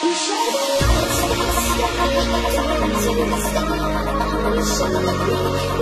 We shine the the stars.